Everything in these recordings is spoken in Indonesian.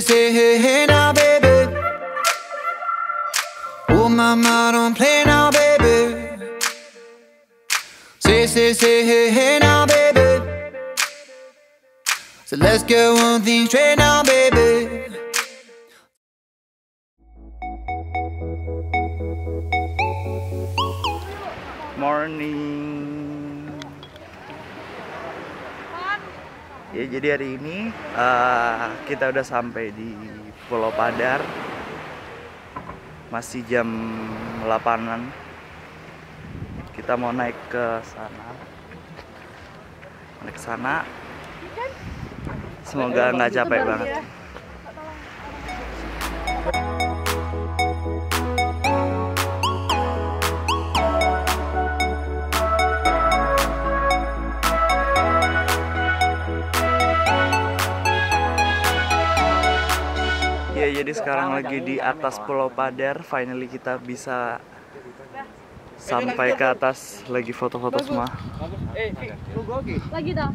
say, say, hey, hey now, baby. Oh, mama, don't play now, baby. Say, say, say, hey, hey now, baby. So let's get one thing straight now, baby. Morning. Ya jadi hari ini uh, kita udah sampai di Pulau Padar. Masih jam 8-an. Kita mau naik ke sana. Naik ke sana. Semoga nggak capek banget. Jadi sekarang lagi di atas Pulau Padar. Finally kita bisa sampai ke atas. Lagi foto-foto semua. Lagi dah.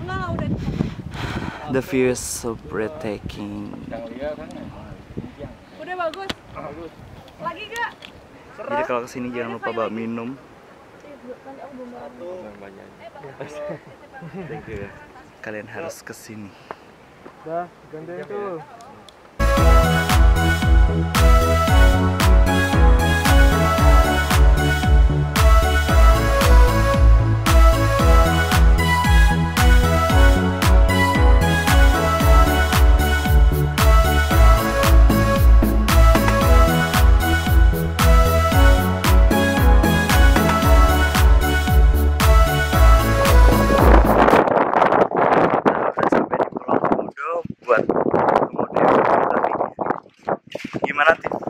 Enggak, udah. The view is so breathtaking. Udah bagus. Lagi gak? Jadi kalau ke sini jangan lupa bawa minum. Thank you. Kalian harus ke sini. Dah, gantian tuh. Kita Marathi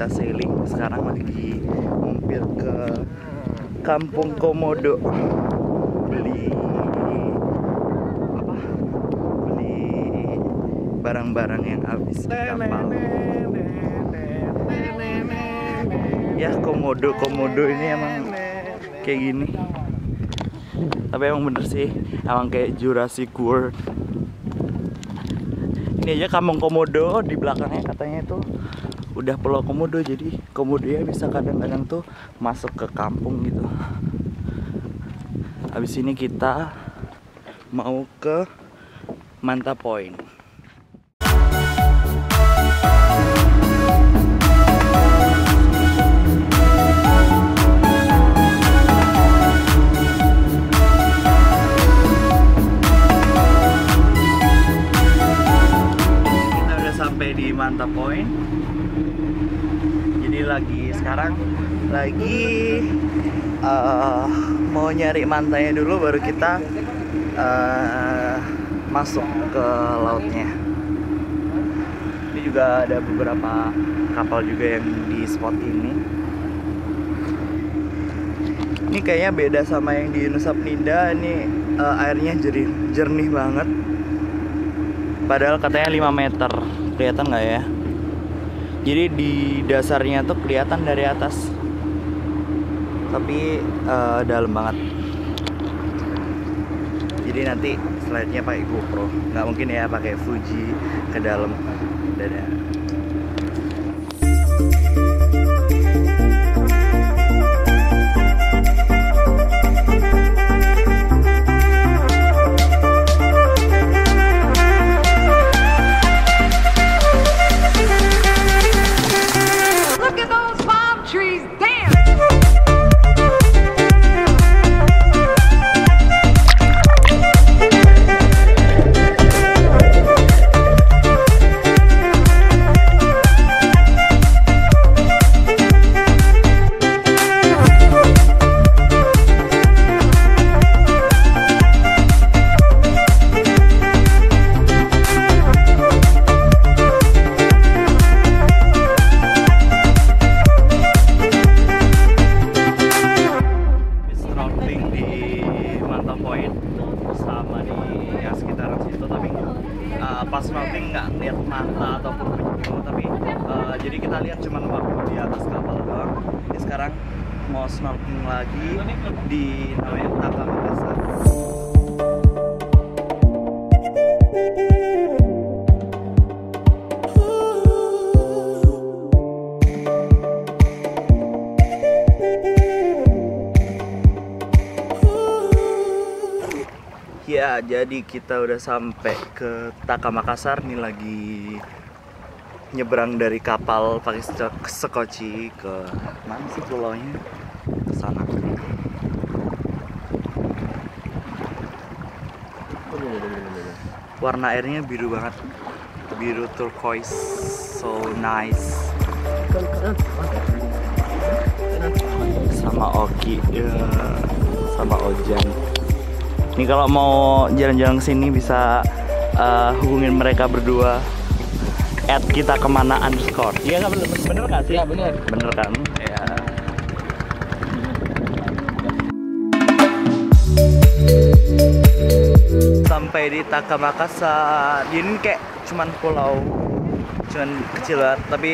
kita sailing. Sekarang lagi mampir ke Kampung Komodo. Beli apa? Beli barang-barang yang habis di kapal. Ya komodo komodo ini emang kayak gini. Tapi emang bener sih, emang kayak Jurassic World. Ini aja kampung komodo di belakangnya katanya itu udah pulau komodo jadi Komodo ya bisa kadang-kadang tuh masuk ke kampung gitu. Habis ini kita mau ke Manta Point. Kita udah sampai di Manta Point. Lagi sekarang lagi eh, mau nyari mantanya dulu baru kita eh, masuk ke lautnya. Ini juga ada beberapa kapal juga yang di spot ini. Ini kayaknya beda sama yang di Nusa Penida. Ini eh, airnya jernih, jernih banget. Padahal katanya 5 meter. Kelihatan nggak ya? Jadi di dasarnya tuh kelihatan dari atas. Tapi eh, dalam banget. Jadi nanti slide-nya pakai GoPro. Nggak mungkin ya pakai Fuji ke dalam. Dadah. Sekarang mau snorkeling lagi di namanya Taka Makassar. Ya, jadi kita udah sampai ke Taka Makassar. Nih lagi nyebrang dari kapal pakai se- sekoci ke mana sih pulaunya? Ke sana. Warna airnya biru banget. Biru turquoise. So nice. Sama Oki ya, sama Ojan. Ini kalau mau jalan-jalan ke sini bisa uh, hubungin mereka berdua. Add kita ke mana underscore. Iya nggak bener, bener nggak sih? Iya, bener. Bener kan? Ya. Sampai di Taka Makassar. Ini kayak cuman pulau, cuman kecil banget. Tapi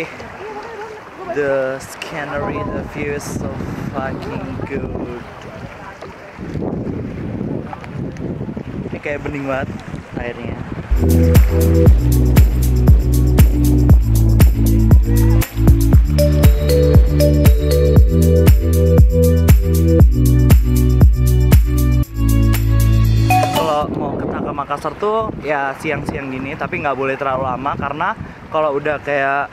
the scenery, the view is so fucking good. Ini kayak bening banget airnya. Kalau mau ke Makassar tuh ya siang-siang gini, tapi nggak boleh terlalu lama karena kalau udah kayak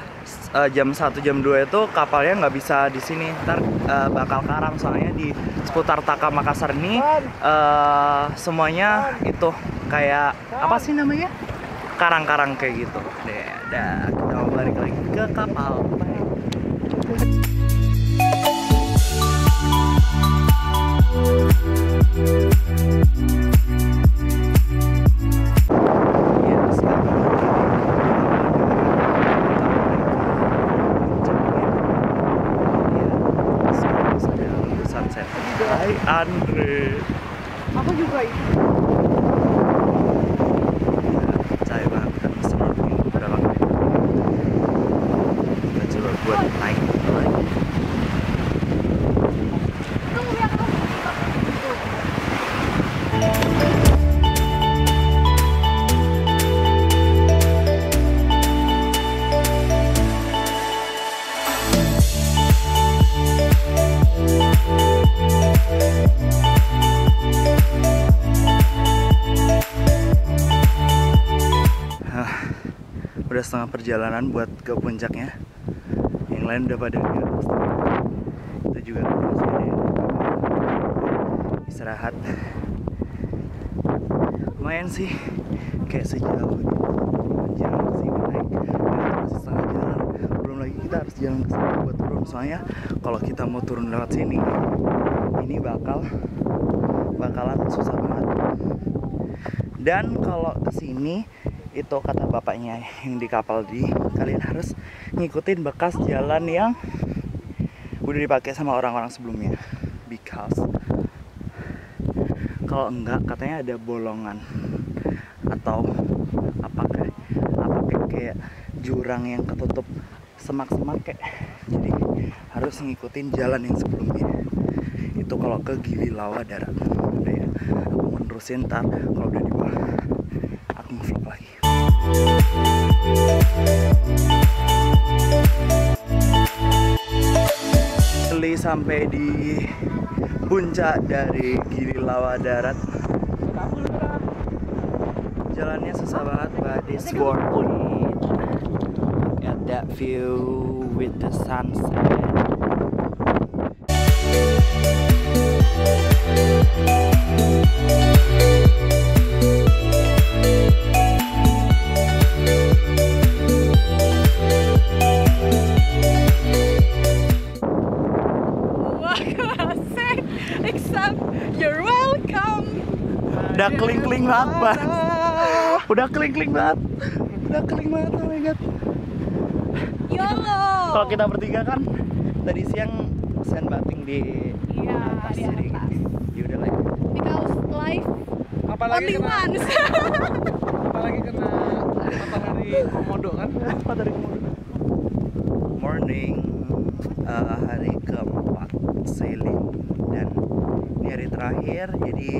eh, jam 1 jam 2 itu kapalnya nggak bisa di sini. Ntar eh, bakal karam soalnya di seputar Taka Makassar ini eh, semuanya itu kayak apa sih namanya? Karang-karang kayak gitu. Deh dah kita mau balik lagi ke kapal. Bye. Sunset. Hai Andre. Aku juga itu. Perjalanan buat ke puncaknya. Yang lain udah pada di atas. Kita juga masih ada yang istirahat. Lumayan sih, kayak sejauh jalan sih naik. masih setengah jalan belum lagi kita harus jalan ke sana buat turun soalnya kalau kita mau turun lewat sini ini bakal bakalan susah banget dan kalau ke sini itu kata bapaknya yang di kapal di kalian harus ngikutin bekas jalan yang udah dipakai sama orang-orang sebelumnya. Because kalau enggak katanya ada bolongan atau apa kayak apa kayak, jurang yang ketutup semak-semak kayak. Jadi harus ngikutin jalan yang sebelumnya. Itu kalau ke Gili Lawa darat. Udah ya aku mau nerusin ntar kalau Sampai di puncak dari Gili Lawa darat. Jalannya susah banget but it's worth it. At that view with the sunset kling banget Bang. udah kling kling banget udah kling banget oh my god YOLO. kalau kita bertiga kan tadi siang sandbathing di Iya, atas di jadi atas. ya udah lah. Because life Apalagi only kena, once. apalagi kena matahari komodo kan? apa dari kemudian morning eh, hari keempat sailing. Dan ini hari terakhir jadi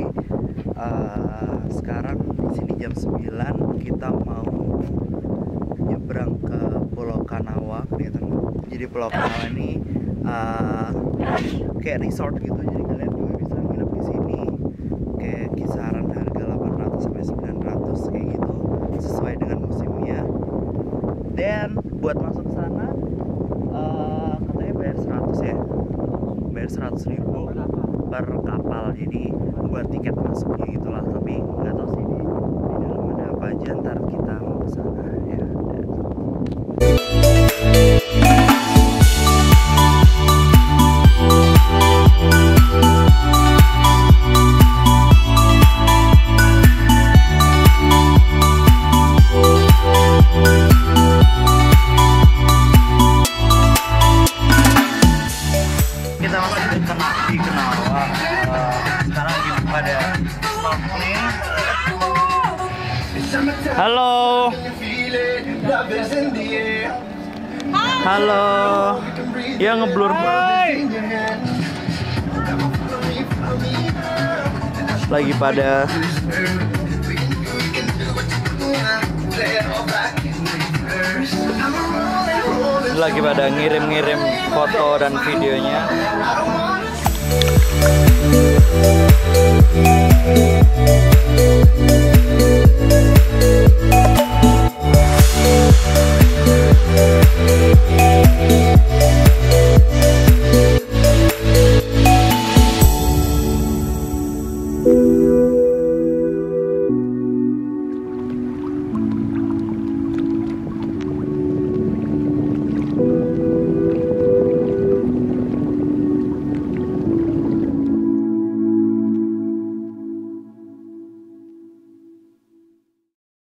eh, sekarang di sini jam 9 kita mau nyebrang ke Pulau Kanawa kelihatan nggak? jadi Pulau Kanawa ini eh, kayak resort gitu jadi kalian juga bisa nginep di sini. Kayak kisaran harga 800 sampai 900 kayak gitu sesuai dengan musimnya. Dan buat masuk ke sana eh, katanya bayar 100 ya 100 ribu per kapal. Jadi buat tiket masuknya gitulah tapi nggak tahu sih di, di dalam ada apa aja ntar kita mau ke ngeblur lagi pada lagi pada ngirim-ngirim foto dan videonya